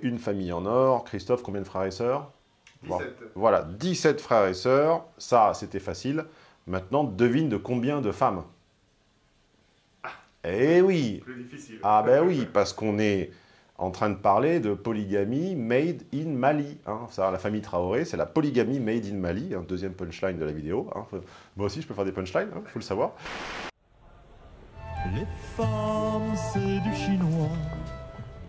Une famille en or. Christophe, combien de frères et sœurs? 17. Voilà, 17 frères et sœurs. Ça, c'était facile. Maintenant, devine de combien de femmes? Eh oui Plus difficile. Ah ben oui, parce qu'on est en train de parler de polygamie made in Mali. Hein. Ça, la famille Traoré, c'est la polygamie made in Mali, un deuxième punchline de la vidéo. hein. Moi aussi, je peux faire des punchlines, il faut le savoir. Les femmes, c'est du chinois.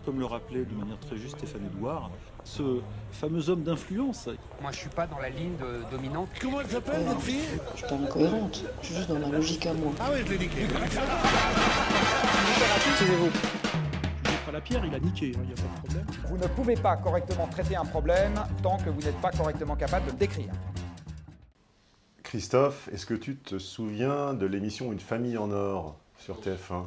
Comme le rappelait de manière très juste Stéphane Edouard, ce fameux homme d'influence Moi, je suis pas dans la ligne de- dominante. Comment elle s'appelle, cette fille? Je suis pas incohérente, je suis juste dans ma logique à moi. Ah oui, je l'ai niqué. Pas la pierre, il a niqué, il n'y a pas de problème. Vous ne pouvez pas correctement traiter un problème tant que vous n'êtes pas correctement capable de le décrire. Christophe, est-ce que tu te souviens de l'émission Une famille en or sur TF1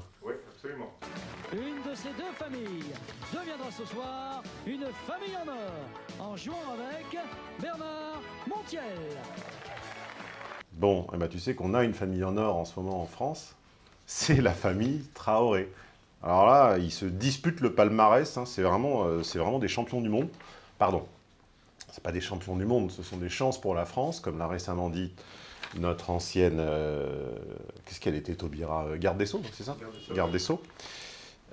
ces deux familles deviendra ce soir une famille en or, en jouant avec Bernard Montiel. Bon, eh ben, tu sais qu'on a une famille en or en ce moment en France. C'est la famille Traoré. Alors là, ils se disputent le palmarès. hein, c'est vraiment, euh, c'est vraiment des champions du monde. Pardon, c'est pas des champions du monde, ce sont des chances pour la France, comme l'a récemment dit notre ancienne. euh, Qu'est-ce qu'elle était, Taubira? Euh, Garde des Sceaux, c'est ça? Garde des Sceaux. Garde des Sceaux.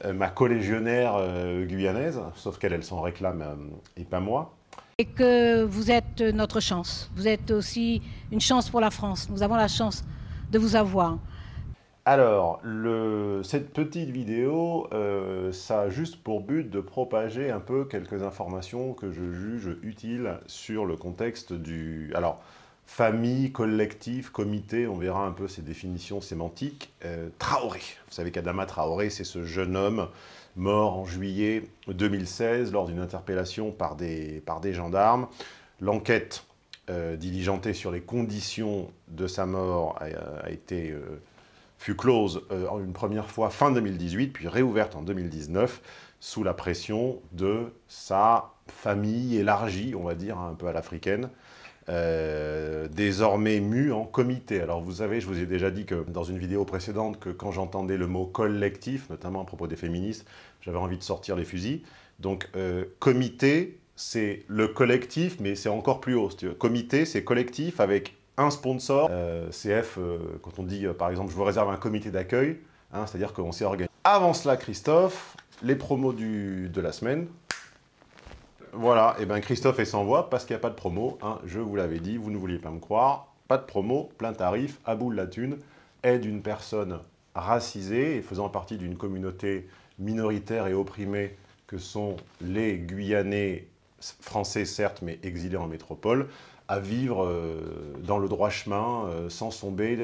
Euh, ma collégionnaire euh, guyanaise, sauf qu'elle, elle s'en réclame euh, et pas moi. Et que vous êtes notre chance. Vous êtes aussi une chance pour la France. Nous avons la chance de vous avoir. Alors, le- cette petite vidéo, euh, ça a juste pour but de propager un peu quelques informations que je juge utiles sur le contexte du... Alors, famille, collectif, comité, on verra un peu ces définitions sémantiques. Euh, Traoré, vous savez qu'Adama Traoré, c'est ce jeune homme mort en juillet 2016 lors d'une interpellation par des, par des gendarmes. L'enquête euh, diligentée sur les conditions de sa mort a, été... euh, fut close une première fois fin 2018, puis réouverte en 2019, sous la pression de sa famille élargie, on va dire, hein, un peu à l'africaine, euh, désormais mue en comité. Alors vous savez, je vous ai déjà dit que dans une vidéo précédente, que quand j'entendais le mot collectif, notamment à propos des féministes, j'avais envie de sortir les fusils. Donc euh, comité, c'est le collectif, mais c'est encore plus haut. Comité, c'est collectif avec un sponsor. Euh, CF, quand on dit, par exemple, je vous réserve un comité d'accueil, hein, c'est-à-dire qu'on s'est organisé. Avant cela, Christophe, les promos du- de la semaine. Voilà, et bien Christophe est sans voix parce qu'il n'y a pas de promo. hein, je vous l'avais dit, vous ne vouliez pas me croire. Pas de promo, plein tarif, à bout de la thune, aide une personne racisée et faisant partie d'une communauté minoritaire et opprimée que sont les Guyanais français certes, mais exilés en métropole, à vivre euh, dans le droit chemin euh, sans sombrer,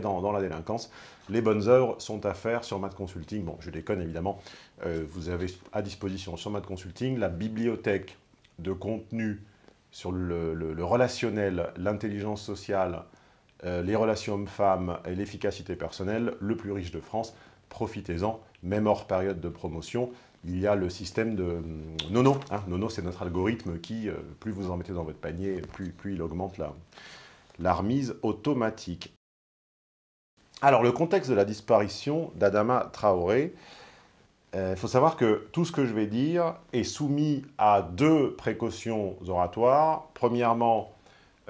dans la délinquance. Les bonnes œuvres sont à faire sur Math Consulting. Bon, je déconne évidemment. Euh, vous avez à disposition sur Math Consulting la bibliothèque de contenu sur le, relationnel, l'intelligence sociale, euh, les relations hommes-femmes et l'efficacité personnelle, le plus riche de France. Profitez-en, même hors période de promotion. Il y a le système de hum, Nono. hein. Nono, c'est notre algorithme qui, euh, plus vous en mettez dans votre panier, plus, plus il augmente la, la remise automatique. Alors, le contexte de la disparition d'Adama Traoré, euh, il faut savoir que tout ce que je vais dire est soumis à deux précautions oratoires. Premièrement,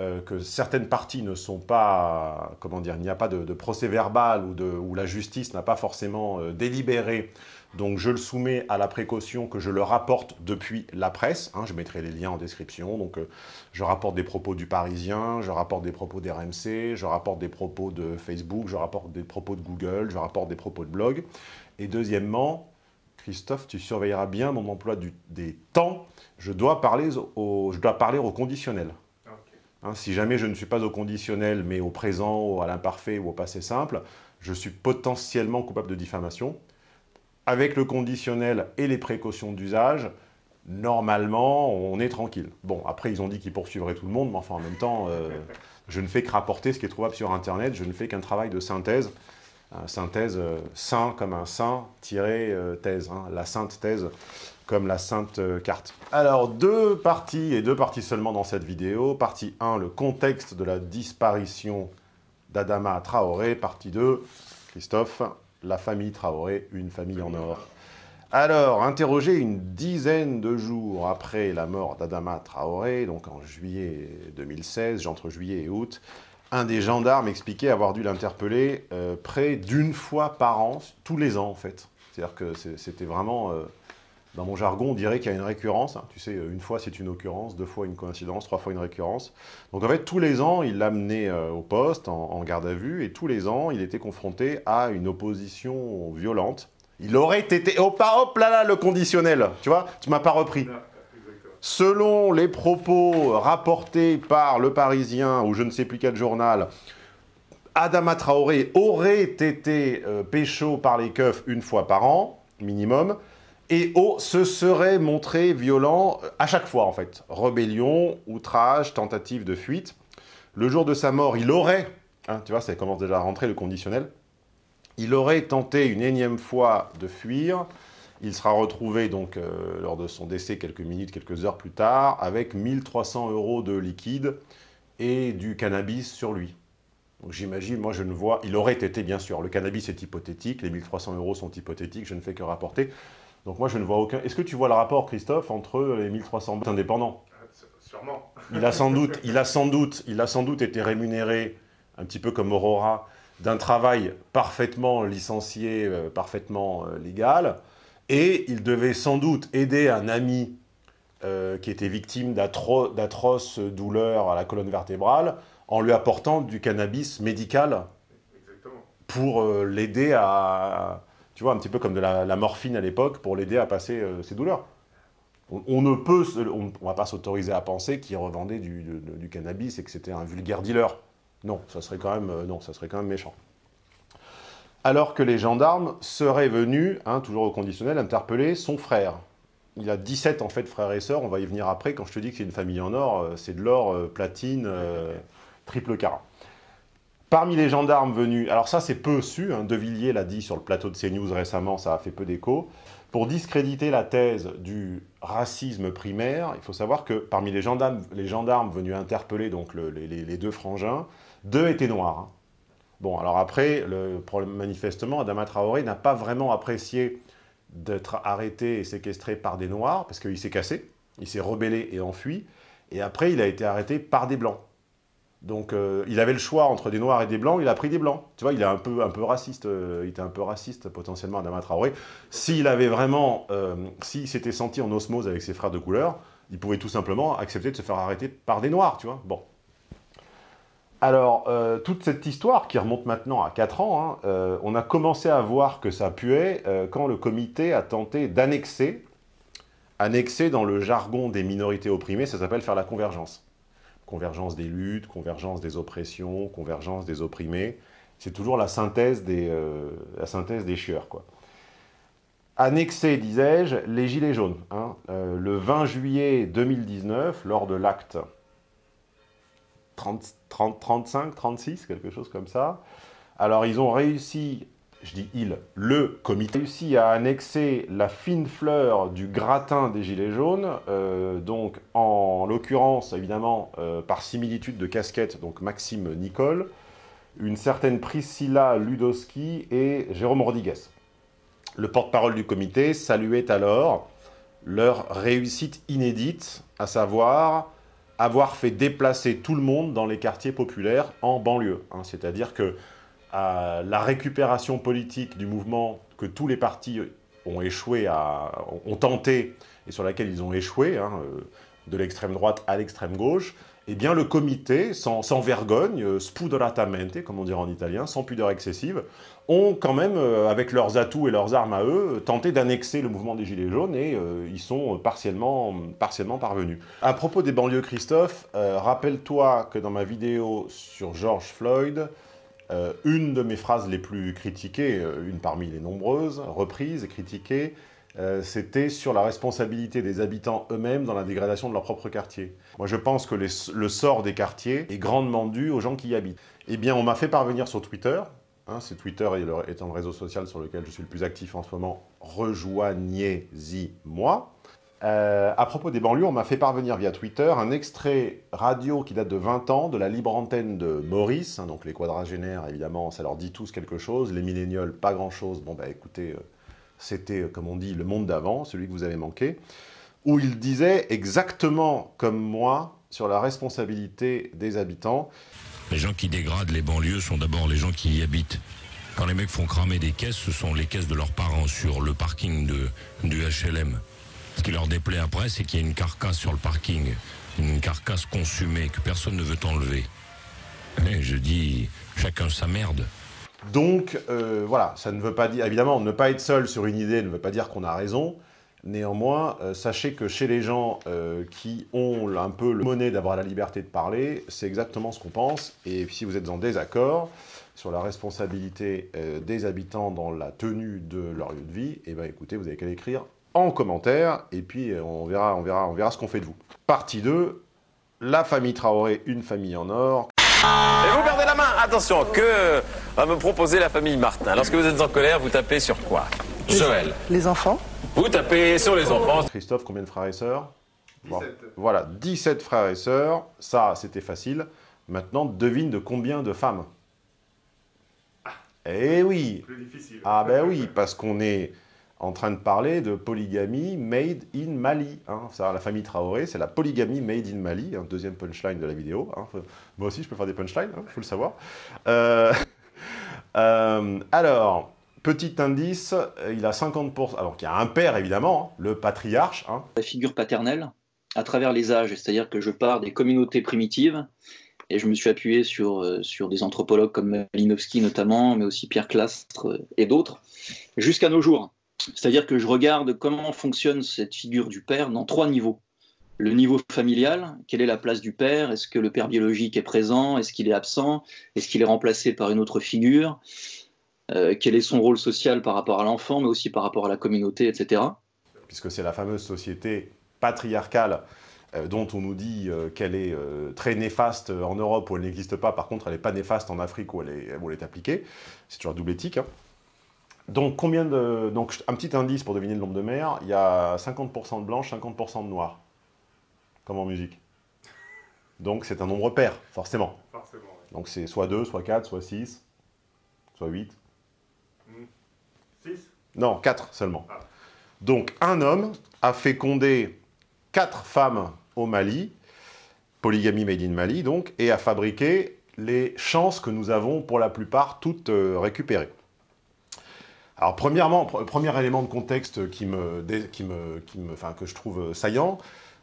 euh, que certaines parties ne sont pas, comment dire, il n'y a pas de, procès verbal ou, où la justice n'a pas forcément euh, délibéré. Donc je le soumets à la précaution que je le rapporte depuis la presse. hein, je mettrai les liens en description. Donc euh, je rapporte des propos du Parisien, je rapporte des propos d'RMC, je rapporte des propos de Facebook, je rapporte des propos de Google, je rapporte des propos de blog. Et deuxièmement, Christophe, tu surveilleras bien mon emploi du- des temps. Je dois parler au, je dois parler au conditionnel. Hein, si jamais je ne suis pas au conditionnel, mais au présent, à l'imparfait ou au passé simple, je suis potentiellement coupable de diffamation. Avec le conditionnel et les précautions d'usage, normalement, on est tranquille. Bon, après, ils ont dit qu'ils poursuivraient tout le monde, mais enfin, en même temps, euh, je ne fais que rapporter ce qui est trouvable sur Internet, je ne fais qu'un travail de synthèse. Synthèse, euh, saint comme un saint, tiré euh, thèse, hein, la sainte thèse comme la sainte euh, carte. Alors, deux parties, et deux parties seulement dans cette vidéo. Partie 1, le contexte de la disparition d'Adama Traoré. Partie 2, Christophe, la famille Traoré, une famille en or. Alors, interrogé une dizaine de jours après la mort d'Adama Traoré, donc en juillet 2016, entre juillet et août, un des gendarmes expliquait avoir dû l'interpeller euh, près d'une fois par an, tous les ans en fait. C'est-à-dire que c'était vraiment, euh, dans mon jargon, on dirait qu'il y a une récurrence. hein. Tu sais, une fois c'est une occurrence, deux fois une coïncidence, trois fois une récurrence. Donc en fait, tous les ans, il l'amenait euh, au poste, en, en garde à vue, et tous les ans, il était confronté à une opposition violente. Il aurait été... Hop, là, hop là là, le conditionnel, tu vois Tu m'as pas repris. Selon les propos rapportés par Le Parisien ou je ne sais plus quel journal, Adama Traoré aurait été euh, pécho par les keufs une fois par an, minimum, et oh, se serait montré violent à chaque fois en fait. Rébellion, outrage, tentative de fuite. Le jour de sa mort, il aurait, hein, tu vois, ça commence déjà à rentrer le conditionnel, il aurait tenté une énième fois de fuir. Il sera retrouvé donc euh, lors de son décès quelques minutes, quelques heures plus tard, avec 1300 euros de liquide et du cannabis sur lui. Donc j'imagine, moi je ne vois, il aurait été bien sûr, le cannabis est hypothétique, les 1300 euros sont hypothétiques, je ne fais que rapporter. Donc moi je ne vois aucun... Est-ce que tu vois le rapport, Christophe, entre les 1300 indépendants? Sûrement. il a, sans doute, il, a sans doute, il a sans doute été rémunéré, un petit peu comme Aurora, d'un travail parfaitement licencié, euh, parfaitement euh, légal, et il devait sans doute aider un ami euh, qui était victime d'atro- d'atroces douleurs à la colonne vertébrale en lui apportant du cannabis médical Exactement. pour l'aider à, tu vois, un petit peu comme de la, morphine à l'époque, pour l'aider à passer euh, ses douleurs. On, ne peut, on, va pas s'autoriser à penser qu'il revendait du, cannabis et que c'était un vulgaire dealer. Non, ça serait quand même, euh, non, ça serait quand même méchant. Alors que les gendarmes seraient venus, hein, toujours au conditionnel, interpeller son frère. Il a 17 en fait frères et sœurs, on va y venir après. Quand je te dis que c'est une famille en or, euh, c'est de l'or, platine, triple carat. Parmi les gendarmes venus, alors ça c'est peu su, hein, De Villiers l'a dit sur le plateau de CNews récemment, ça a fait peu d'écho, pour discréditer la thèse du racisme primaire, il faut savoir que parmi les gendarmes, les gendarmes venus interpeller donc le- les, deux frangins, deux étaient noirs. hein. Bon, alors après, manifestement, Adama Traoré n'a pas vraiment apprécié d'être arrêté et séquestré par des noirs, parce qu'il s'est cassé, il s'est rebellé et enfui, et après il a été arrêté par des blancs. Donc euh, il avait le choix entre des noirs et des blancs, il a pris des blancs. Tu vois, il est un peu, raciste, euh, il était un peu raciste potentiellement Adama Traoré. S'il avait vraiment, euh, s'il s'était senti en osmose avec ses frères de couleur, il pouvait tout simplement accepter de se faire arrêter par des noirs, tu vois. Bon. Alors, toute cette histoire qui remonte maintenant à 4 ans, hein, on a commencé à voir que ça puait quand le comité a tenté d'annexer, annexer dans le jargon des minorités opprimées, ça s'appelle faire la convergence. Convergence des luttes, convergence des oppressions, convergence des opprimés. C'est toujours la synthèse des, euh, la synthèse des chieurs, quoi. Annexer, disais-je, les Gilets jaunes. hein. Euh, le 20 juillet 2019, lors de l'acte 30, 30, 35, 36, quelque chose comme ça. Alors, ils ont réussi, je dis ils, le comité, réussi à annexer la fine fleur du gratin des Gilets jaunes, euh, donc en l'occurrence, évidemment, euh, par similitude de casquette, donc Maxime Nicole, une certaine Priscilla Ludowski et Jérôme Rodriguez. Le porte-parole du comité saluait alors leur réussite inédite, à savoir avoir fait déplacer tout le monde dans les quartiers populaires en banlieue. hein. C'est-à-dire que à la récupération politique du mouvement que tous les partis ont échoué à, ont tenté et sur laquelle ils ont échoué, hein, euh, de l'extrême droite à l'extrême gauche, eh bien le comité, sans, vergogne, euh, spudoratamente, comme on dirait en italien, sans pudeur excessive, ont quand même, euh, avec leurs atouts et leurs armes à eux, tenté d'annexer le mouvement des Gilets jaunes et euh, ils sont partiellement, partiellement parvenus. À propos des banlieues, Christophe, rappelle-toi que dans ma vidéo sur George Floyd, euh, une de mes phrases les plus critiquées, euh, une parmi les nombreuses, reprises et critiquées, euh, c'était sur la responsabilité des habitants eux-mêmes dans la dégradation de leur propre quartier. Moi, je pense que le sort des quartiers est grandement dû aux gens qui y habitent. Eh bien, on m'a fait parvenir sur Twitter, hein, c'est Twitter étant le réseau social sur lequel je suis le plus actif en ce moment, rejoignez-y moi. Euh, à propos des banlieues, on m'a fait parvenir via Twitter un extrait radio qui date de 20 ans de la libre antenne de Maurice. hein, donc les quadragénaires, évidemment, ça leur dit tous quelque chose. Les millénials, pas grand-chose. Bon, bah écoutez, euh, c'était, euh, comme on dit, le monde d'avant, celui que vous avez manqué, où il disait exactement comme moi sur la responsabilité des habitants. Les gens qui dégradent les banlieues sont d'abord les gens qui y habitent. Quand les mecs font cramer des caisses, ce sont les caisses de leurs parents sur le parking du HLM. Ce qui leur déplaît après, c'est qu'il y a une carcasse sur le parking, une carcasse consumée que personne ne veut enlever. Et je dis, chacun sa merde. Donc, euh, voilà, ça ne veut pas dire, évidemment, ne pas être seul sur une idée ne veut pas dire qu'on a raison. Néanmoins, euh, sachez que chez les gens euh, qui ont un peu le monnaie d'avoir la liberté de parler, c'est exactement ce qu'on pense. Et si vous êtes en désaccord sur la responsabilité des habitants dans la tenue de leur lieu de vie, eh ben écoutez, vous avez qu'à l'écrire en commentaire, et puis euh, on verra, on verra, on verra ce qu'on fait de vous. Partie 2, la famille Traoré, une famille en or. Et vous perdez la main. Attention, que va me proposer la famille Martin. Lorsque vous êtes en colère, vous tapez sur quoi? Joël. Les enfants. Vous tapez sur les enfants. Christophe, combien de frères et sœurs? Bon, Voilà, 17 frères et sœurs, ça c'était facile. Maintenant, devine de combien de femmes? Eh oui. Ah ben oui, parce qu'on est en train de parler de polygamie made in Mali. Hein. Ça, la famille Traoré, c'est la polygamie made in Mali, hein, deuxième punchline de la vidéo. hein. Moi aussi, je peux faire des punchlines, il faut le savoir. Euh, euh, alors, petit indice, euh, il a 50%... Alors, il y a un père, évidemment, hein, le patriarche, hein, la figure paternelle à travers les âges, c'est-à-dire que je pars des communautés primitives et je me suis appuyé sur, sur des anthropologues comme Malinowski notamment, mais aussi Pierre Clastre et d'autres, jusqu'à nos jours. C'est-à-dire que je regarde comment fonctionne cette figure du père dans trois niveaux. Le niveau familial, quelle est la place du père Est-ce que le père biologique est présent Est-ce qu'il est absent Est-ce qu'il est remplacé par une autre figure Euh, Quel est son rôle social par rapport à l'enfant, mais aussi par rapport à la communauté, etc. puisque c'est la fameuse société patriarcale euh, dont on nous dit euh, qu'elle est très néfaste en Europe où elle n'existe pas, par contre elle n'est pas néfaste en Afrique où elle est, où elle est appliquée. C'est toujours double éthique. hein. Donc, combien de... Donc, un petit indice pour deviner le nombre de mères, il y a 50% de blanches, 50% de noires, comme en musique. Donc c'est un nombre pair, forcément. Donc c'est soit 2, soit 4, soit 6, soit 8. 6 Non, 4 seulement. Donc, un homme a fécondé 4 femmes au Mali, polygamie made in Mali, donc, et a fabriqué les chances que nous avons pour la plupart toutes euh, récupérées. Alors, premièrement, pr- premier élément de contexte qui me, dé- qui me, qui me, enfin, que je trouve euh, saillant,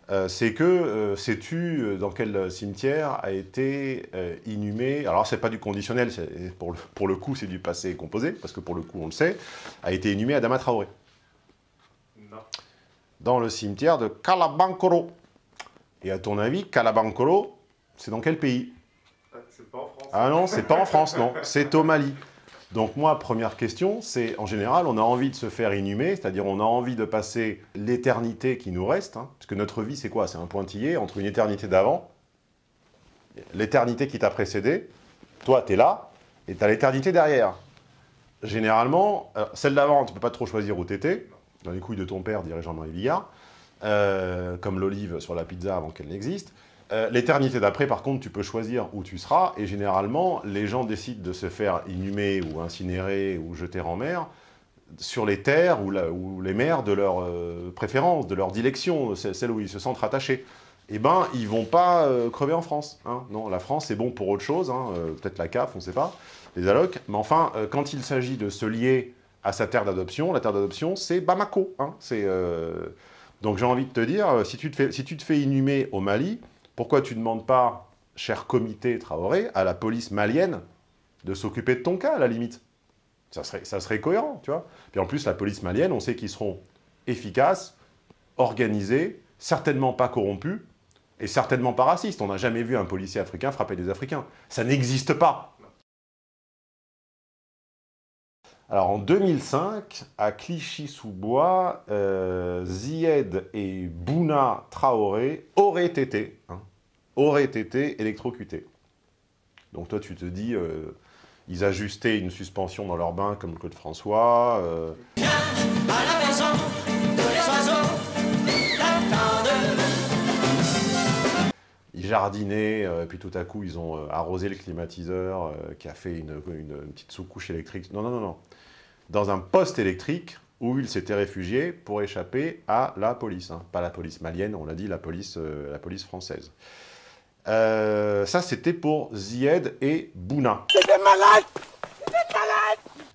euh, c'est que euh, sais-tu dans quel cimetière a été euh, inhumé Alors, c'est pas du conditionnel, pour le, pour le coup, c'est du passé composé, parce que pour le coup, on le sait, a été inhumé Adama Traoré Non. dans le cimetière de Kalabankoro. Et à ton avis, Kalabankoro, c'est dans quel pays? Ah, C'est pas en France. Ah non, c'est pas en France, non, c'est au Mali. Donc moi, première question, c'est en général, on a envie de se faire inhumer, c'est-à-dire on a envie de passer l'éternité qui nous reste, hein, parce que notre vie, c'est quoi? C'est un pointillé entre une éternité d'avant, l'éternité qui t'a précédé, toi, tu es là, et tu l'éternité derrière. Généralement, euh, celle d'avant, tu peux pas trop choisir où t'étais, dans les couilles de ton père, dirait Jean-Marie Bigard, euh, comme l'olive sur la pizza avant qu'elle n'existe. Euh, L'éternité d'après, par contre, tu peux choisir où tu seras, et généralement, les gens décident de se faire inhumer ou incinérer ou jeter en mer sur les terres ou, les mers de leur euh, préférence, de leur dilection, ce- celles où ils se sentent rattachés. Eh ben, ils vont pas euh, crever en France. hein. Non, la France, c'est bon pour autre chose, hein, peut-être la CAF, on ne sait pas, les allocs, mais enfin, quand il s'agit de se lier à sa terre d'adoption, la terre d'adoption, c'est Bamako. hein. Donc j'ai envie de te dire, si tu te fais, si tu te fais inhumer au Mali, pourquoi tu ne demandes pas, cher comité Traoré, à la police malienne de s'occuper de ton cas, à la limite? Ça serait, cohérent, tu vois. Puis en plus, la police malienne, on sait qu'ils seront efficaces, organisés, certainement pas corrompus, et certainement pas racistes. On n'a jamais vu un policier africain frapper des Africains. Ça n'existe pas. Alors en 2005, à Clichy-sous-Bois, euh, Zied et Bouna Traoré auraient été, hein, auraient été électrocutés. Donc toi, tu te dis, euh, ils ajustaient une suspension dans leur bain comme Claude François. euh, À la maison, tous les oiseaux t'attendent. ils jardinaient, euh, puis tout à coup, ils ont euh, arrosé le climatiseur qui a fait une, une- une petite sous-couche électrique. Non, non, non, non. Dans un poste électrique, où il s'était réfugié pour échapper à la police. hein. Pas la police malienne, on l'a dit, la police, la police française. Euh, ça, c'était pour Zied et Bouna.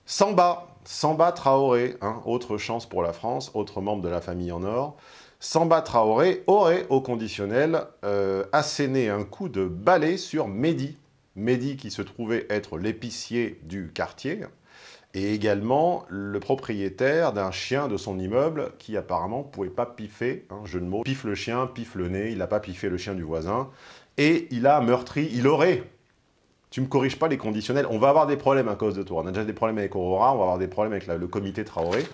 Samba, Samba Traoré, hein, autre chance pour la France, autre membre de la famille en or. Samba Traoré aurait, au conditionnel, euh, asséné un coup de balai sur Mehdi. Mehdi qui se trouvait être l'épicier du quartier et également le propriétaire d'un chien de son immeuble qui apparemment pouvait pas piffer, hein, jeu de mots, piffe le chien, piffe le nez, il n'a pas piffé le chien du voisin, et il a meurtri, il aurait, tu me corriges pas les conditionnels, on va avoir des problèmes à cause de toi, on a déjà des problèmes avec Aurora, on va avoir des problèmes avec le comité Traoré.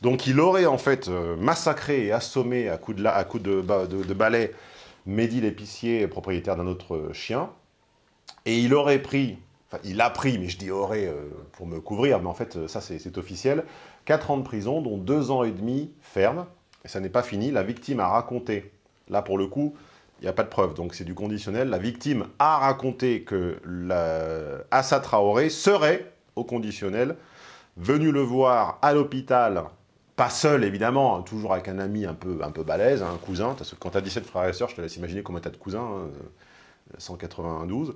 Donc il aurait en fait euh, massacré et assommé à coups de, à coups de, ba- de- de balai Mehdi l'épicier, propriétaire d'un autre euh, chien. Et il aurait pris, enfin il a pris, mais je dis aurait euh, pour me couvrir, mais en fait ça c'est officiel, 4 ans de prison, dont 2 ans et demi ferme. Et ça n'est pas fini, la victime a raconté, là pour le coup, il n'y a pas de preuve, donc c'est du conditionnel. La victime a raconté que. Assa Traoré serait, au conditionnel, venu le voir à l'hôpital, pas seul évidemment, hein, toujours avec un ami un peu, un peu balèze, un cousin. Quand tu as 17 frères et sœurs, je te laisse imaginer combien tu as de cousins, hein, euh, 192.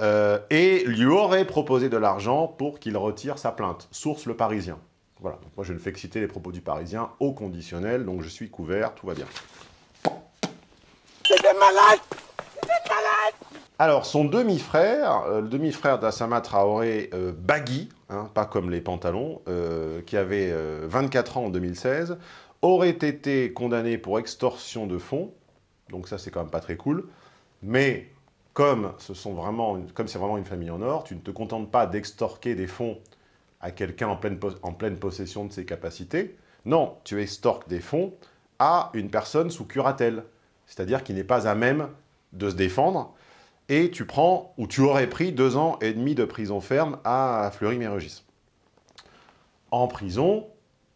Euh, et lui aurait proposé de l'argent pour qu'il retire sa plainte. Source Le Parisien. Voilà, donc moi je ne fais que citer les propos du Parisien au conditionnel, donc je suis couvert, tout va bien. Alors, son demi-frère, euh, le demi-frère d'Assama Traoré, euh, Bagui, hein, pas comme les pantalons, euh, qui avait euh, 24 ans en 2016, aurait été condamné pour extorsion de fonds. Donc ça, c'est quand même pas très cool. Mais comme ce sont vraiment, comme c'est vraiment une famille en or, tu ne te contentes pas d'extorquer des fonds à quelqu'un en pleine, possession de ses capacités. Non, tu extorques des fonds à une personne sous curatelle, c'est-à-dire qui n'est pas à même de se défendre, et tu prends, ou tu aurais pris deux ans et demi de prison ferme à Fleury-Mérogis. En prison,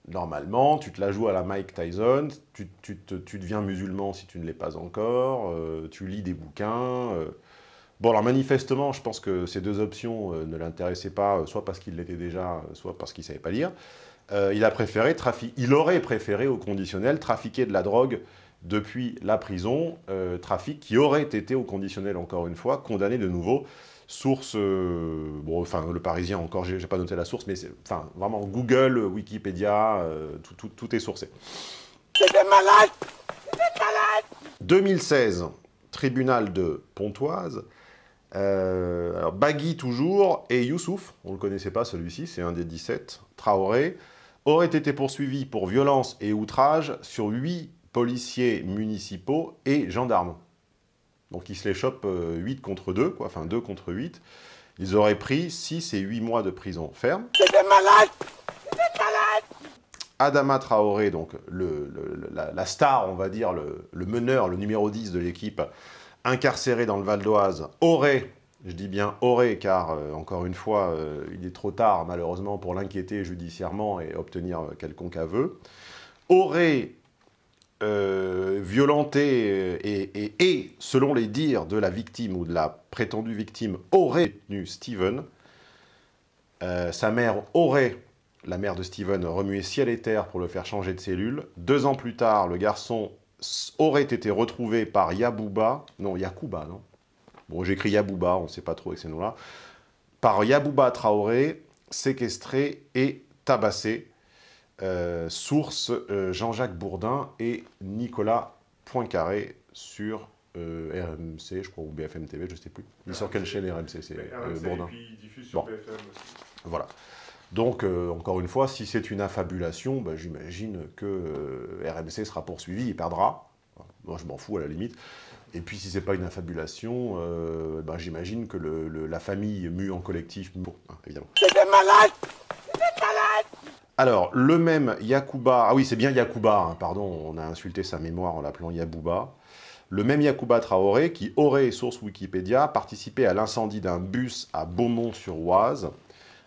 normalement, tu te la joues à la Mike Tyson, tu deviens musulman si tu ne l'es pas encore, euh, tu lis des bouquins. euh. Bon, alors manifestement, je pense que ces deux options euh, ne l'intéressaient pas, euh, soit parce qu'il l'était déjà, soit parce qu'il ne savait pas lire. Euh, il a préféré il aurait préféré au conditionnel trafiquer de la drogue depuis la prison, euh, trafic qui aurait été au conditionnel encore une fois, condamné de nouveau. Source, euh, bon, enfin le Parisien encore, j'ai pas noté la source, mais enfin vraiment Google, Wikipédia, tout, tout- tout est sourcé. 2016, tribunal de Pontoise. Euh, alors Bagui toujours et Youssouf, on ne le connaissait pas celui-ci, c'est un des 17, Traoré, aurait été poursuivi pour violence et outrage sur 8 policiers municipaux et gendarmes. Donc ils se les chopent 8 contre 2, quoi, enfin 2 contre 8. Ils auraient pris 6 et 8 mois de prison ferme. Adama Traoré, donc le- le- la, la star, on va dire, le, le meneur, le numéro 10 de l'équipe, incarcéré dans le Val d'Oise, aurait, je dis bien aurait, car euh, encore une fois, euh, il est trop tard malheureusement pour l'inquiéter judiciairement et obtenir euh, quelconque aveu, aurait violenté et, selon les dires de la victime ou de la prétendue victime, aurait détenu Steven. Sa mère aurait, la mère de Steven, remué ciel et terre pour le faire changer de cellule. Deux ans plus tard, le garçon aurait été retrouvé par Yabouba, non, Yakuba, non Bon, j'écris Yabouba, on ne sait pas trop avec ces noms-là. Par Yabouba Traoré, séquestré et tabassé. Euh, source euh, Jean-Jacques Bourdin et Nicolas Poincaré sur euh, RMC, je crois, ou BFM TV, je ne sais plus. Il sur quelle chaîne RMC C'est Bourdin. et puis il diffuse sur Bon. BFM aussi. Voilà. Donc, euh, encore une fois, si c'est une affabulation, bah, j'imagine que euh, RMC sera poursuivi, il perdra. Moi, je m'en fous à la limite. Et puis, si c'est pas une affabulation, euh, bah, j'imagine que le- le- la famille mue en collectif, bon, hein, évidemment. Alors, le même Yakuba, ah oui, c'est bien Yakuba, hein, pardon, on a insulté sa mémoire en l'appelant Yabouba. Le même Yakuba Traoré, qui aurait, source Wikipédia, participé à l'incendie d'un bus à Beaumont-sur-Oise,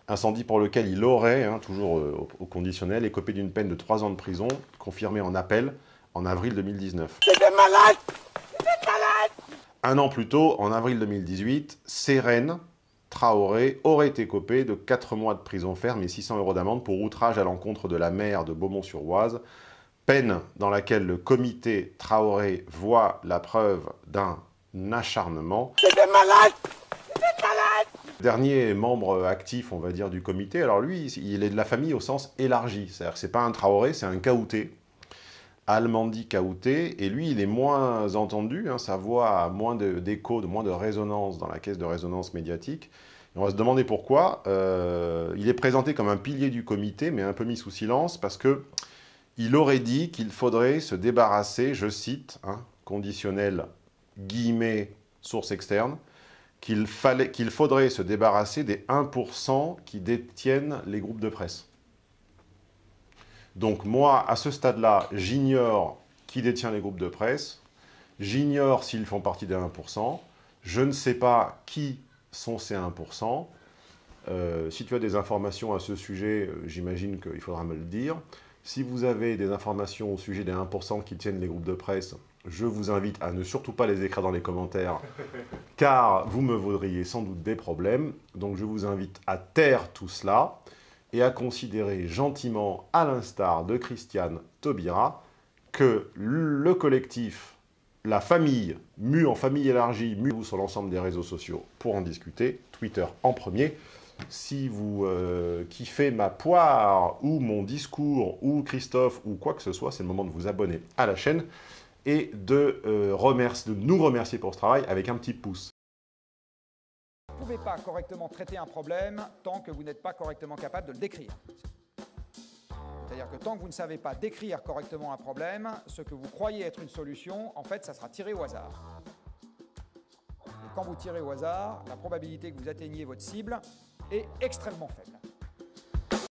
incendie pour lequel il aurait, hein, toujours euh, au, conditionnel, écopé d'une peine de 3 ans de prison, confirmée en appel en avril 2019. Un an plus tôt, en avril 2018, Sérène Traoré aurait écopé de 4 mois de prison ferme et 600 euros d'amende pour outrage à l'encontre de la maire de Beaumont-sur-Oise, peine dans laquelle le comité Traoré voit la preuve d'un acharnement. Dernier membre actif, on va dire, du comité, alors lui, il est de la famille au sens élargi, c'est-à-dire que c'est pas un Traoré, c'est un Kaouté, Almandi Kaouté, et lui, il est moins entendu, hein, sa voix a moins d'écho, de, moins de résonance dans la caisse de résonance médiatique. On va se demander pourquoi. Euh, il est présenté comme un pilier du comité, mais un peu mis sous silence, parce que il aurait dit qu'il faudrait se débarrasser, je cite, hein, conditionnel, guillemets, source externe, qu'il qu'il faudrait se débarrasser des 1% qui détiennent les groupes de presse. Donc moi, à ce stade-là, j'ignore qui détient les groupes de presse, j'ignore s'ils font partie des 1%, je ne sais pas qui sont ces 1%. Euh, si tu as des informations à ce sujet, euh, j'imagine qu'il faudra me le dire. Si vous avez des informations au sujet des 1% qui tiennent les groupes de presse, je vous invite à ne surtout pas les écrire dans les commentaires, car vous me vaudriez sans doute des problèmes. Donc je vous invite à taire tout cela et à considérer gentiment, à l'instar de Christiane Taubira, que le collectif, la famille, mu en famille élargie, mu sur l'ensemble des réseaux sociaux pour en discuter, Twitter en premier. Si vous euh, kiffez ma poire ou mon discours ou Christophe ou quoi que ce soit, c'est le moment de vous abonner à la chaîne et de, euh, de nous remercier pour ce travail avec un petit pouce. Vous ne pouvez pas correctement traiter un problème tant que vous n'êtes pas correctement capable de le décrire. C'est-à-dire que tant que vous ne savez pas décrire correctement un problème, ce que vous croyez être une solution, en fait, ça sera tiré au hasard. Et quand vous tirez au hasard, la probabilité que vous atteigniez votre cible est extrêmement faible.